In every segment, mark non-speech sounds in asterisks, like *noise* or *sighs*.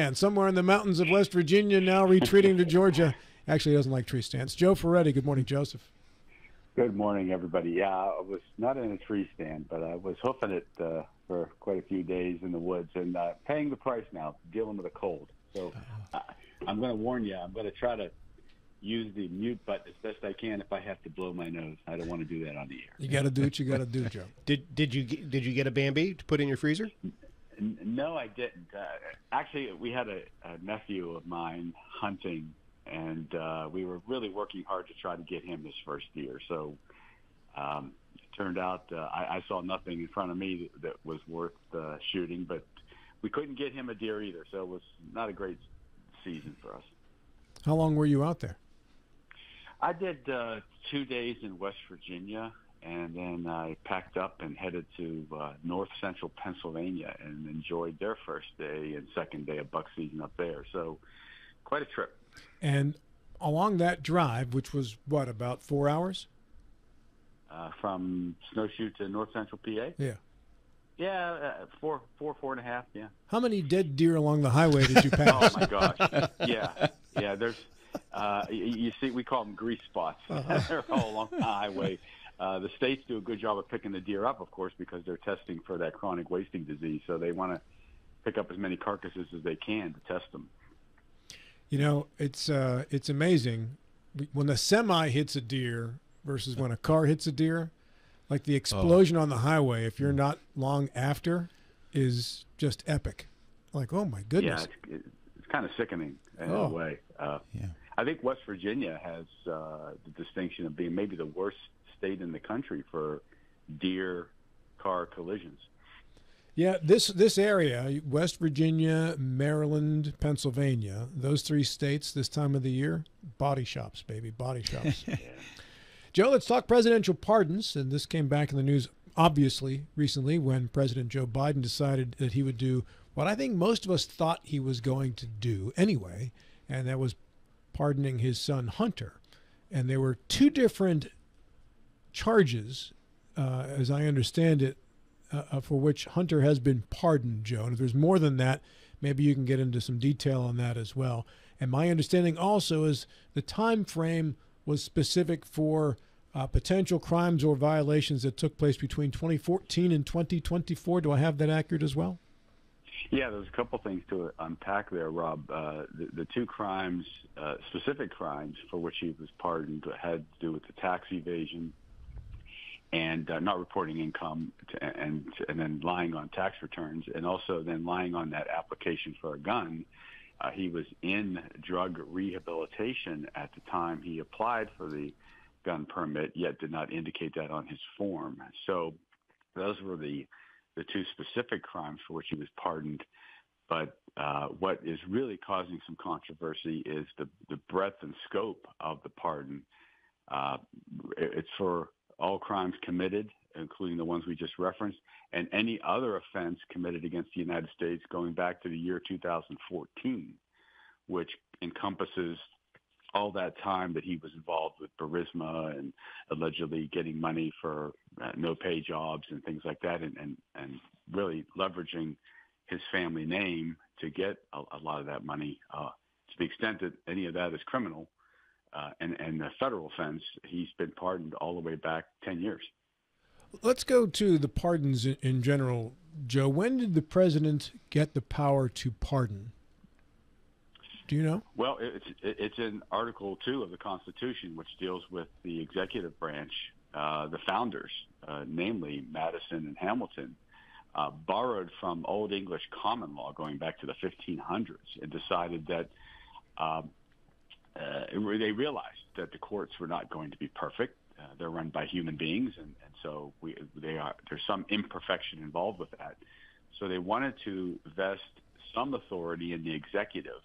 stand somewhere in the mountains of West Virginia, now retreating to Georgia. Actually, he doesn't like tree stands. Joe Ferretti. Good morning, Joseph. Good morning, everybody. Yeah, I was not in a tree stand, but I was hoofing it uh, for quite a few days in the woods and uh, paying the price now, dealing with a cold. So uh, I'm going to warn you, I'm going to try to use the mute button as best I can if I have to blow my nose. I don't want to do that on the air. You got to do what you got to do, Joe. *laughs* Did did you did you get a Bambi to put in your freezer? No, I didn't. Uh, actually, we had a, a nephew of mine hunting, and uh, we were really working hard to try to get him his first deer. So um, it turned out uh, I, I saw nothing in front of me that, that was worth uh, shooting, but we couldn't get him a deer either. So it was not a great season for us. How long were you out there? I did uh, two days in West Virginia, and then I packed up and headed to uh, north central Pennsylvania and enjoyed their first day and second day of buck season up there. So, quite a trip. And along that drive, which was what about four hours? Uh, from Snowshoe to north central PA. Yeah. Yeah, uh, four, four, four and a half. Yeah. How many dead deer along the highway did you *laughs* pass? Oh my gosh. Yeah, yeah. There's, uh, y- you see, we call them grease spots. *laughs* they're all along the highway. Uh, the states do a good job of picking the deer up, of course, because they're testing for that chronic wasting disease. So they want to pick up as many carcasses as they can to test them. You know, it's uh, it's amazing when the semi hits a deer versus when a car hits a deer. Like the explosion on the highway, if you're not long after, is just epic. Like, oh my goodness! Yeah, it's, it's kind of sickening in Oh. a way. Uh, Yeah. I think West Virginia has uh, the distinction of being maybe the worst state in the country for deer car collisions. Yeah, this this area, West Virginia, Maryland, Pennsylvania, those three states this time of the year, body shops, baby, body shops. *laughs* Joe, let's talk presidential pardons, and this came back in the news obviously recently when President Joe Biden decided that he would do what I think most of us thought he was going to do anyway, and that was pardoning his son Hunter. And there were two different charges, uh, as I understand it, uh, uh, for which Hunter has been pardoned, Joe. And if there's more than that, maybe you can get into some detail on that as well. And my understanding also is the time frame was specific for uh, potential crimes or violations that took place between 2014 and 2024. Do I have that accurate as well? Yeah, there's a couple things to unpack there, Rob. Uh, the, the two crimes, uh, specific crimes for which he was pardoned, had to do with the tax evasion and uh, not reporting income, to, and and then lying on tax returns, and also then lying on that application for a gun. Uh, he was in drug rehabilitation at the time he applied for the gun permit, yet did not indicate that on his form. So those were the the two specific crimes for which he was pardoned. But uh, what is really causing some controversy is the, the breadth and scope of the pardon. Uh, it's for all crimes committed, including the ones we just referenced, and any other offense committed against the United States going back to the year 2014, which encompasses all that time that he was involved with Burisma and allegedly getting money for uh, no pay jobs and things like that and, and, and really leveraging his family name to get a, a lot of that money uh, to the extent that any of that is criminal uh, and, and a federal offense, he's been pardoned all the way back 10 years. Let's go to the pardons in, in general, Joe. When did the president get the power to pardon? Do you know? Well, it's it's in Article Two of the Constitution, which deals with the executive branch. Uh, the founders, uh, namely Madison and Hamilton, uh, borrowed from Old English common law going back to the 1500s and decided that um, uh, they realized that the courts were not going to be perfect. Uh, they're run by human beings, and, and so we, they are. There's some imperfection involved with that. So they wanted to vest some authority in the executive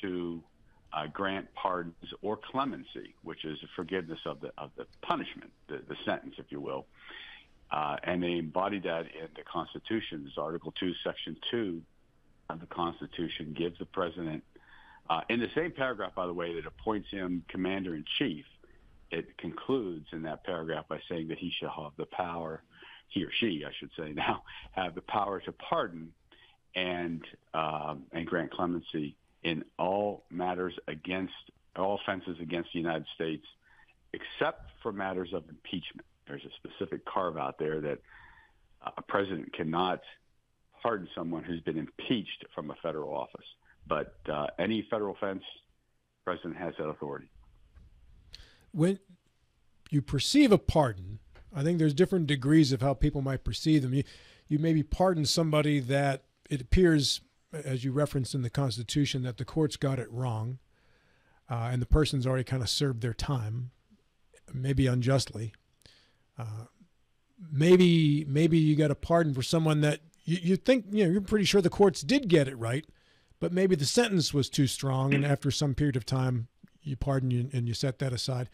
to uh, grant pardons or clemency, which is a forgiveness of the of the punishment, the, the sentence, if you will. Uh, and they embodied that in the Constitution. It's Article Two, Section Two of the Constitution gives the president, uh, in the same paragraph, by the way, that appoints him commander in chief. It concludes in that paragraph by saying that he shall have the power, he or she, I should say now, *laughs* have the power to pardon and um, and grant clemency in all matters against all offenses against the United States, except for matters of impeachment. There's a specific carve out there that a president cannot pardon someone who's been impeached from a federal office. But uh, any federal offense, president has that authority. When you perceive a pardon, I think there's different degrees of how people might perceive them. You, you maybe pardon somebody that it appears, as you referenced in the Constitution, that the courts got it wrong, uh, and the person's already kind of served their time, maybe unjustly. Uh, maybe maybe you got a pardon for someone that you, you think you know you're pretty sure the courts did get it right, but maybe the sentence was too strong, and after some period of time, you pardon you and you set that aside.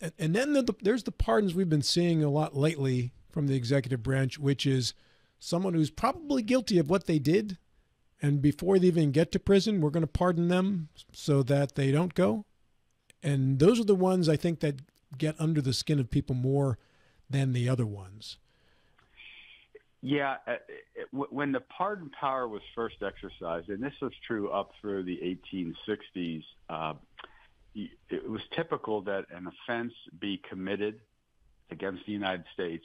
And, and then the, the, there's the pardons we've been seeing a lot lately from the executive branch, which is someone who's probably guilty of what they did, and before they even get to prison, we're going to pardon them so that they don't go. And those are the ones I think that get under the skin of people more than the other ones. Yeah, uh, when the pardon power was first exercised, and this was true up through the 1860s, uh, it was typical that an offense be committed against the United States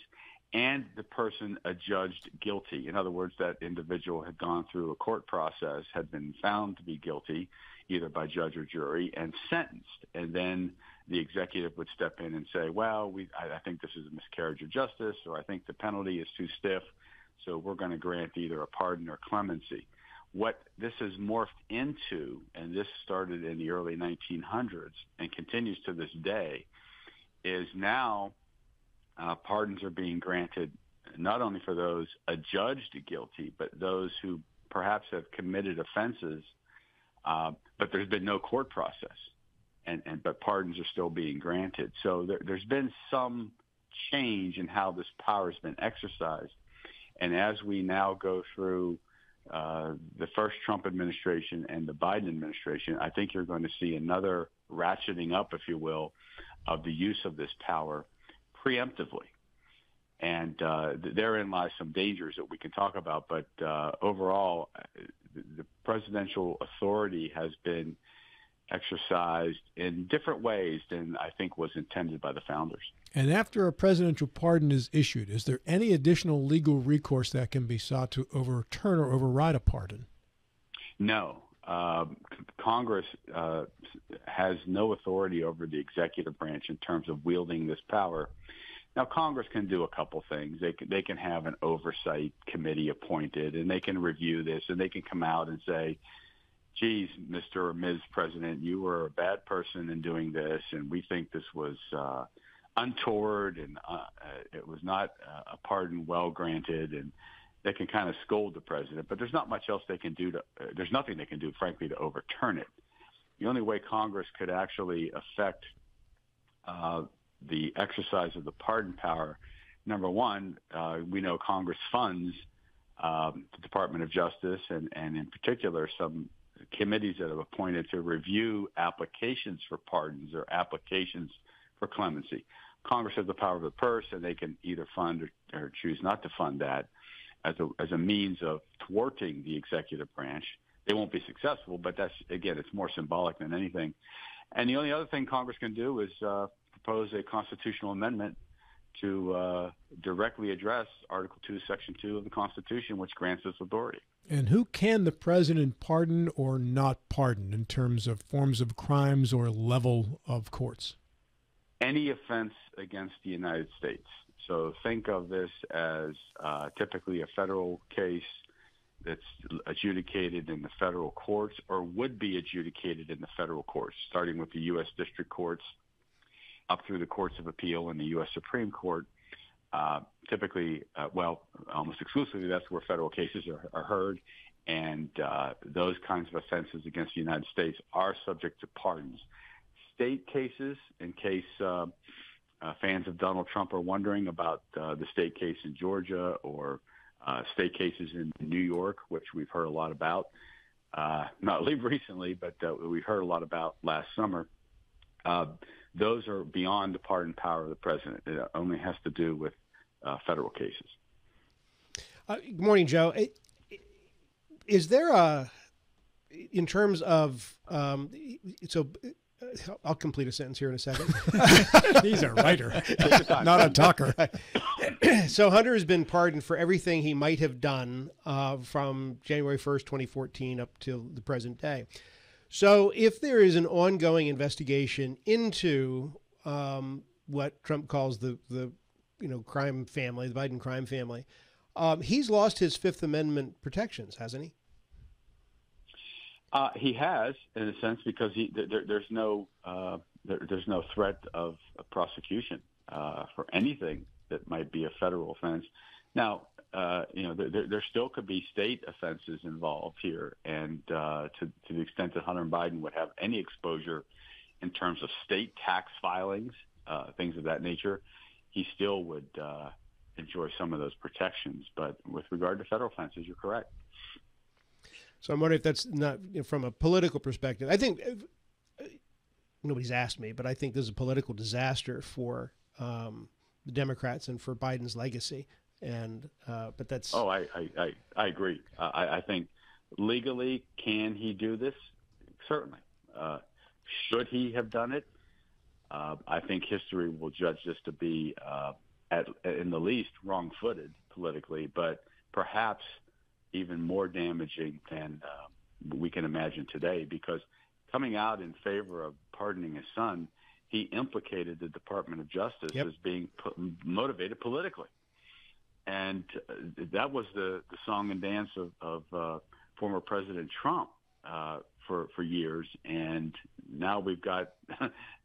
and the person adjudged guilty. In other words, that individual had gone through a court process, had been found to be guilty, either by judge or jury, and sentenced. And then the executive would step in and say, well, we, I, I think this is a miscarriage of justice, or I think the penalty is too stiff, so we're going to grant either a pardon or clemency. What this has morphed into, and this started in the early 1900s and continues to this day, is now uh, pardons are being granted not only for those adjudged guilty, but those who perhaps have committed offenses, uh, but there's been no court process and, and but pardons are still being granted. So there, there's been some change in how this power has been exercised. And as we now go through uh, the first Trump administration and the Biden administration, I think you're going to see another ratcheting up, if you will, of the use of this power preemptively. And uh, therein lies some dangers that we can talk about. But uh, overall, uh, the presidential authority has been exercised in different ways than I think was intended by the founders. And after a presidential pardon is issued, is there any additional legal recourse that can be sought to overturn or override a pardon? No. Uh, Congress uh, has no authority over the executive branch in terms of wielding this power. Now, Congress can do a couple things. They can, they can have an oversight committee appointed, and they can review this, and they can come out and say, geez, Mr. or Ms. President, you were a bad person in doing this, and we think this was uh, untoward and uh, uh it was not uh, a pardon well granted, and they can kind of scold the president. But there's not much else they can do to. Uh, there's nothing they can do, frankly, to overturn it. The only way Congress could actually affect uh, the exercise of the pardon power, number one, uh, we know Congress funds um, the Department of Justice and, and in particular some committees that have appointed to review applications for pardons or applications for clemency. Congress has the power of the purse, and they can either fund or, or choose not to fund that as a, as a means of thwarting the executive branch. They won't be successful, but that's again, it's more symbolic than anything. And the only other thing Congress can do is uh, propose a constitutional amendment to uh, directly address Article 2, Section 2 of the Constitution, which grants this authority. And who can the president pardon or not pardon in terms of forms of crimes or level of courts? Any offense against the United States. So think of this as uh, typically a federal case that's adjudicated in the federal courts or would be adjudicated in the federal courts, starting with the U.S. district courts up through the courts of appeal and the U.S. Supreme Court. Uh, typically, uh, well, almost exclusively, that's where federal cases are, are heard, and uh, those kinds of offenses against the United States are subject to pardons. State cases, in case uh, uh, fans of Donald Trump are wondering about uh, the state case in Georgia or state cases in New York, which we've heard a lot about, not *laughs* only recently, but we've heard a lot about last summer those are beyond the pardon power of the president. It only has to do with uh, federal cases. Uh, good morning, Joe. It, it, is there a in terms of um, so I'll complete a sentence here in a second. *laughs* He's a writer, not a talker. *clears throat* so Hunter has been pardoned for everything he might have done uh, from January 1st, 2014 up till the present day. So if there is an ongoing investigation into um, what Trump calls the, the you know crime family, the Biden crime family, um, he's lost his Fifth Amendment protections, hasn't he? Uh, he has, in a sense, because he, there, there's no uh, there, there's no threat of, prosecution uh, for anything that might be a federal offense. Now, uh, you know, there, there, still could be state offenses involved here, and uh, to, to the extent that Hunter Biden would have any exposure in terms of state tax filings, uh, things of that nature, he still would enjoy some of those protections. But with regard to federal offenses, you're correct. So I'm wondering if that's not you know, from a political perspective. I think uh, nobody's asked me, but I think this is a political disaster for um, the Democrats and for Biden's legacy. And uh, but that's oh, I I, I, I agree. Uh, I, I think legally, can he do this? Certainly. Uh, should he have done it? Uh, I think history will judge this to be, uh, at in the least, wrong-footed politically, but perhaps even more damaging than uh, we can imagine today because coming out in favor of pardoning his son, he implicated the Department of Justice yep. as being motivated politically. And uh, that was the, the song and dance of, of uh, former President Trump uh, for, for years. And now we've got *laughs*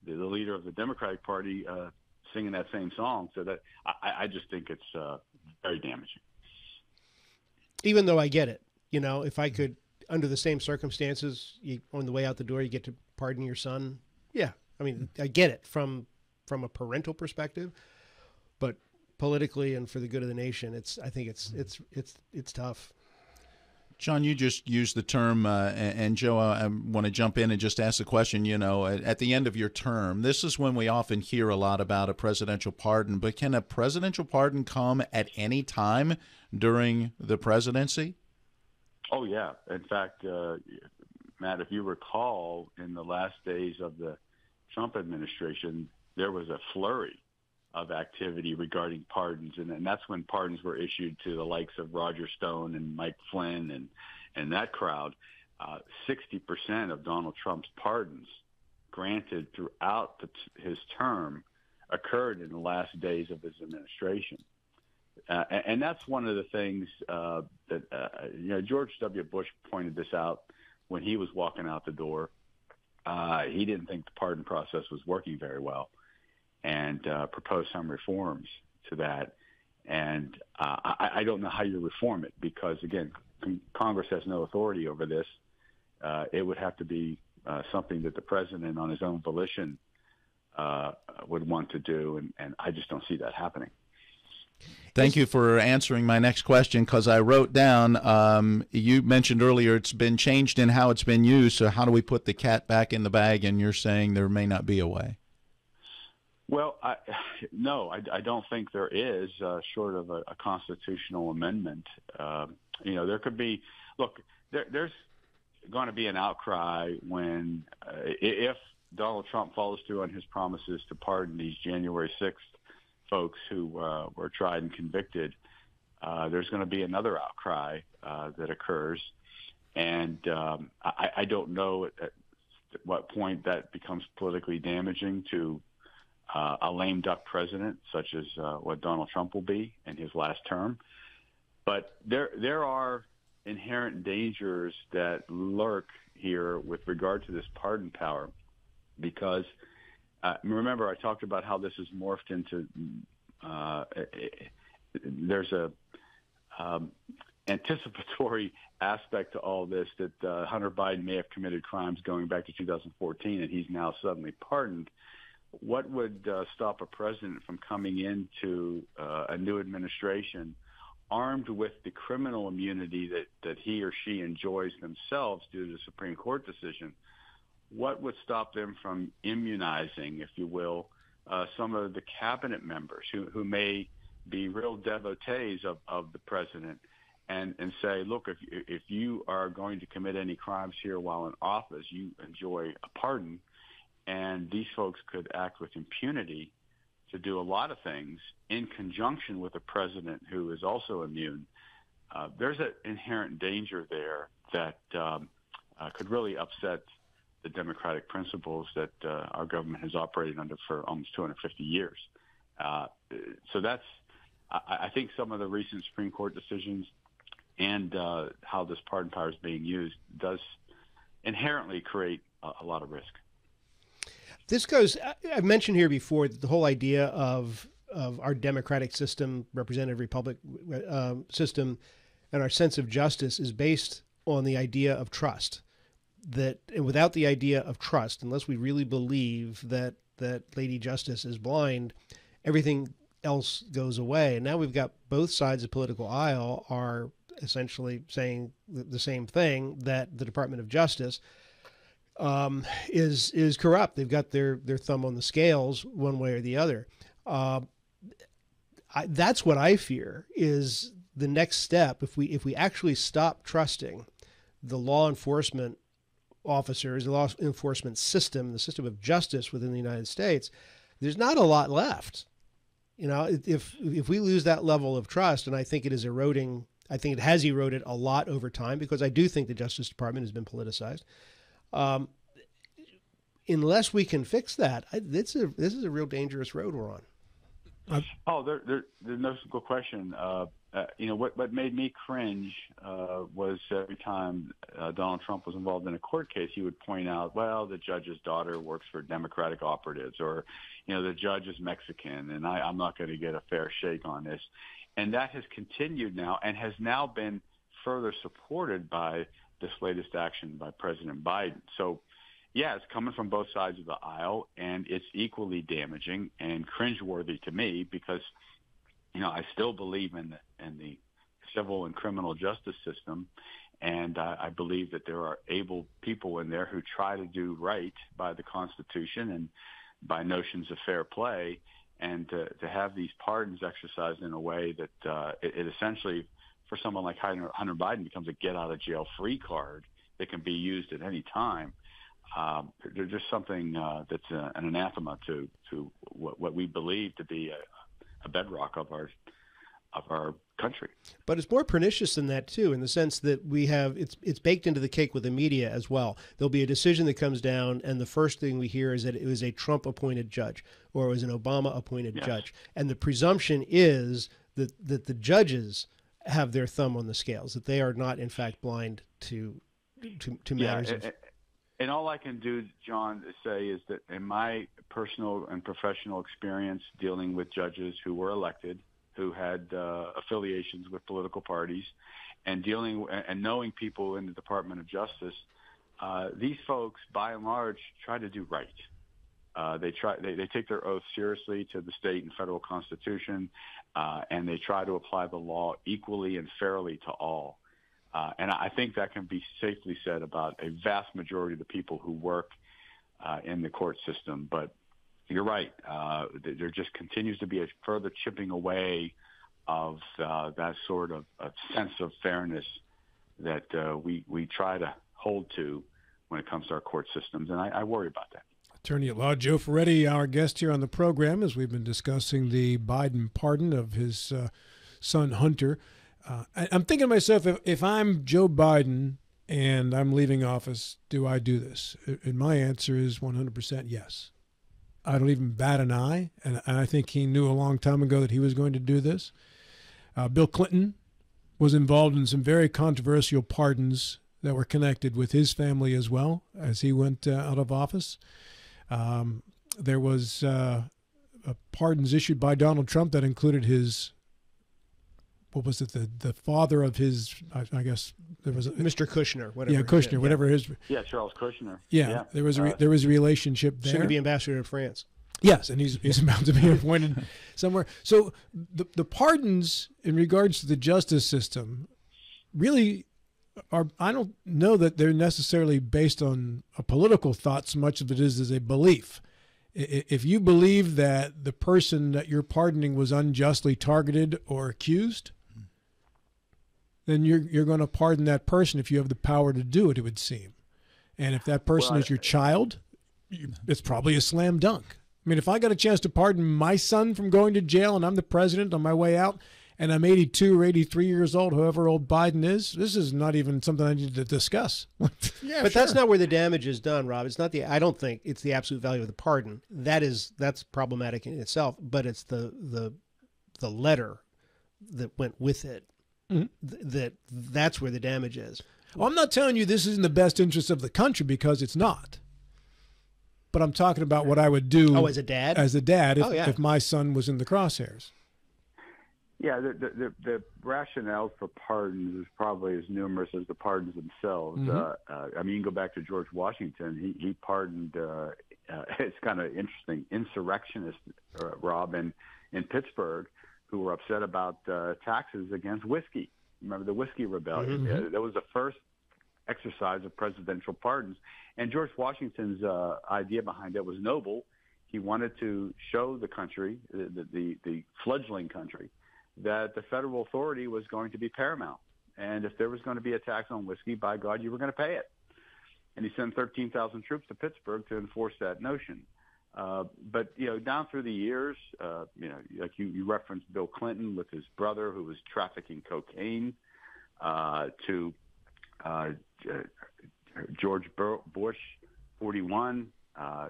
the leader of the Democratic Party uh, singing that same song. So that I, I just think it's uh, very damaging even though I get it, you know, if I could, under the same circumstances, you, on the way out the door, you get to pardon your son. Yeah, I mean, I get it from from a parental perspective, but politically and for the good of the nation, it's I think it's it's it's it's tough. John, you just used the term, uh, and Joe, I want to jump in and just ask the question. You know, at the end of your term, this is when we often hear a lot about a presidential pardon, but can a presidential pardon come at any time during the presidency? Oh, yeah. In fact, uh, Matt, if you recall, in the last days of the Trump administration, there was a flurry of activity regarding pardons, and, and that's when pardons were issued to the likes of Roger Stone and Mike Flynn and and that crowd. Uh, sixty uh, percent of Donald Trump's pardons granted throughout the, his term occurred in the last days of his administration. Uh, and, and that's one of the things uh, that uh, you know George W. Bush pointed this out when he was walking out the door. Uh, he didn't think the pardon process was working very well and uh, propose some reforms to that. And uh, I, I don't know how you reform it because, again, con- Congress has no authority over this. Uh, it would have to be uh, something that the president, on his own volition, uh, would want to do, and, and I just don't see that happening. Thank you for answering my next question because I wrote down um, you mentioned earlier it's been changed in how it's been used. So, how do we put the cat back in the bag? And you're saying there may not be a way. Well, I, *sighs* no, I, I don't think there is, uh, short of a, a constitutional amendment. Uh, you know, there could be. Look, there, there's going to be an outcry when, uh, if Donald Trump follows through on his promises to pardon these January 6th folks who uh, were tried and convicted. Uh, there's going to be another outcry uh, that occurs, and um, I, I don't know at, at what point that becomes politically damaging to uh, a lame duck president, such as uh, what Donald Trump will be in his last term. But there there are inherent dangers that lurk here with regard to this pardon power, because uh, remember I talked about how this has morphed into uh, there's a um, anticipatory aspect to all this that uh, Hunter Biden may have committed crimes going back to 2014, and he's now suddenly pardoned what would uh, stop a president from coming into uh, a new administration armed with the criminal immunity that, that he or she enjoys themselves due to the Supreme Court decision? What would stop them from immunizing, if you will, uh, some of the cabinet members who, who may be real devotees of, of the president and and say, look, if if you are going to commit any crimes here while in office, you enjoy a pardon, and these folks could act with impunity to do a lot of things in conjunction with a president who is also immune. Uh, there's an inherent danger there that um, uh, could really upset the democratic principles that uh, our government has operated under for almost 250 years. Uh, so that's, I, I, think, some of the recent Supreme Court decisions and uh, how this pardon power is being used does inherently create a, a lot of risk. This goes. I've mentioned here before the whole idea of of our democratic system, representative republic uh, system, and our sense of justice is based on the idea of trust. That without the idea of trust, unless we really believe that that Lady Justice is blind, everything else goes away. And now we've got both sides of political aisle are essentially saying the same thing that the Department of Justice um, is is corrupt. They've got their their thumb on the scales one way or the other. Uh, I, that's what I fear is the next step. If we if we actually stop trusting the law enforcement officers, the law enforcement system, the system of justice within the United States, there's not a lot left. You know, if if we lose that level of trust, and I think it is eroding, I think it has eroded a lot over time because I do think the Justice Department has been politicized. Um, unless we can fix that, I, this is a, this is a real dangerous road we're on. Oh, there, there, there's no question. Uh, uh, you know what? What made me cringe uh, was every time uh, Donald Trump was involved in a court case, he would point out, "Well, the judge's daughter works for Democratic operatives," or, you know, the judge is Mexican, and I, I'm not going to get a fair shake on this. And that has continued now, and has now been further supported by this latest action by President Biden. So yeah, it's coming from both sides of the aisle, and it's equally damaging and cringeworthy to me because, you know, I still believe in the in the civil and criminal justice system, and I believe that there are able people in there who try to do right by the Constitution and by notions of fair play, and to, to have these pardons exercised in a way that uh, it, it essentially, for someone like Hunter, Biden, becomes a get out of jail free card that can be used at any time um, they're just something uh, that's a, an anathema to to what, what we believe to be a, a bedrock of our of our country. But it's more pernicious than that too, in the sense that we have it's it's baked into the cake with the media as well. There'll be a decision that comes down, and the first thing we hear is that it was a Trump appointed judge or it was an Obama appointed yes. judge, and the presumption is that that the judges have their thumb on the scales, that they are not in fact blind to to, to matters. Yeah, of, and all I can do, John, to say is that in my personal and professional experience dealing with judges who were elected, who had uh, affiliations with political parties, and dealing and knowing people in the Department of Justice, uh, these folks, by and large, try to do right. Uh, they try they, they take their oath seriously to the state and federal constitution, uh, and they try to apply the law equally and fairly to all. Uh, and I think that can be safely said about a vast majority of the people who work uh, in the court system. But you're right. Uh, there just continues to be a further chipping away of uh, that sort of, of, sense of fairness that uh, we, we try to hold to when it comes to our court systems. And I, I worry about that. Attorney at law Joe Ferretti, our guest here on the program, as we've been discussing the Biden pardon of his uh, son Hunter. Uh, I, am thinking to myself, if, if I'm Joe Biden and I'm leaving office, do I do this? And my answer is 100% yes. I don't even bat an eye, and, I think he knew a long time ago that he was going to do this. Uh, Bill Clinton was involved in some very controversial pardons that were connected with his family as well as he went uh, out of office. Um, there was uh, pardons issued by Donald Trump that included his what was it the the father of his I, I guess there was a, Mr. Kushner whatever yeah Kushner whatever his yeah Charles Kushner yeah, yeah. there was a re, uh, there was a relationship there soon to be ambassador to France yes and he's he's about to be appointed *laughs* somewhere so the the pardons in regards to the justice system really are I don't know that they're necessarily based on a political thought so much of it is as a belief if you believe that the person that you're pardoning was unjustly targeted or accused then you're you're going to pardon that person if you have the power to do it. It would seem, and if that person Well, is your child, you, it's probably a slam dunk. I mean, if I got a chance to pardon my son from going to jail and I'm the president on my way out, and I'm 82 or 83 years old, whoever old Biden is, this is not even something I need to discuss. *laughs* Yeah, But that's not where the damage is done, Rob. It's not the. I don't think it's the absolute value of the pardon. That is that's problematic in itself. But it's the the the letter that went with it. Mhm. Th- that that's where the damage is. Well, I'm not telling you this is in the best interest of the country because it's not. But I'm talking about what I would do Oh, as a dad. as a dad if, Oh, yeah. if my son was in the crosshairs. Yeah, the, the, the, the rationale for pardons is probably as numerous as the pardons themselves. Mhm. Uh, uh, I mean, you can go back to George Washington. He, he pardoned, uh, uh, *laughs* it's kind of interesting, insurrectionists, uh, Rob, in, in Pittsburgh who were upset about uh, taxes against whiskey. Remember the whiskey rebellion? Mhm. Uh, that was the first exercise of presidential pardons. And George Washington's uh, idea behind it was noble. He wanted to show the country, the, the, the fledgling country, that the federal authority was going to be paramount. And if there was going to be a tax on whiskey, by God, you were going to pay it. And he sent 13,000 troops to Pittsburgh to enforce that notion. Uh, but you know, down through the years, uh, you know, like you, you referenced Bill Clinton with his brother who was trafficking cocaine, uh, to uh, George Bush, 41, uh,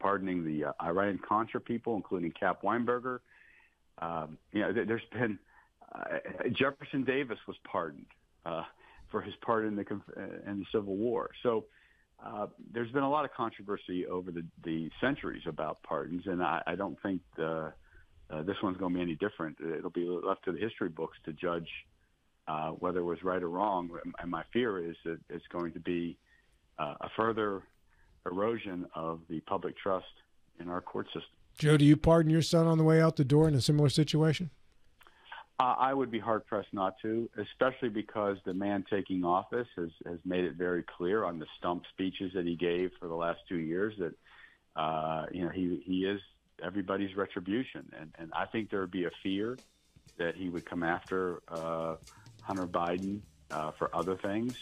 pardoning the uh, Iran Contra people, including Cap Weinberger. Um, you know, there- there's been uh, Jefferson Davis was pardoned uh, for his part in the uh, in the Civil War. So uh, there's been a lot of controversy over the, the centuries about pardons, and I, I don't think the, uh, this one's going to be any different. It'll be left to the history books to judge uh, whether it was right or wrong. And my fear is that it's going to be uh, a further erosion of the public trust in our court system. Joe, do you pardon your son on the way out the door in a similar situation? Uh, I would be hard pressed not to, especially because the man taking office has, has made it very clear on the stump speeches that he gave for the last two years that uh, you know he he is everybody's retribution, and and I think there would be a fear that he would come after uh, Hunter Biden uh, for other things,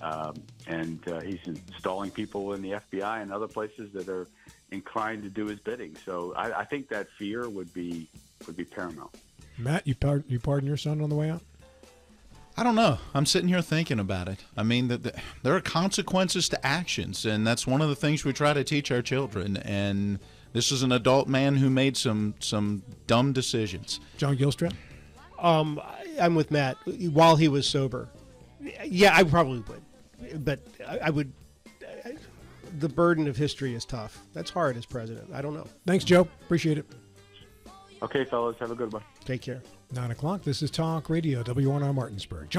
um, and uh, he's installing people in the FBI and other places that are inclined to do his bidding. So I, I think that fear would be would be paramount. Matt, you pardon, you pardon your son on the way out? I don't know. I'm sitting here thinking about it. I mean, the, the, there are consequences to actions, and that's one of the things we try to teach our children. And this is an adult man who made some some dumb decisions. John Gilstrap? Um, I- I'm with Matt. While he was sober, yeah, I probably would, but I, I would. I, the burden of history is tough. That's hard as president. I don't know. Thanks, Joe. Appreciate it. Okay, fellas, have a good one. Take care. Nine o'clock. This is Talk Radio, WRNR Martinsburg. John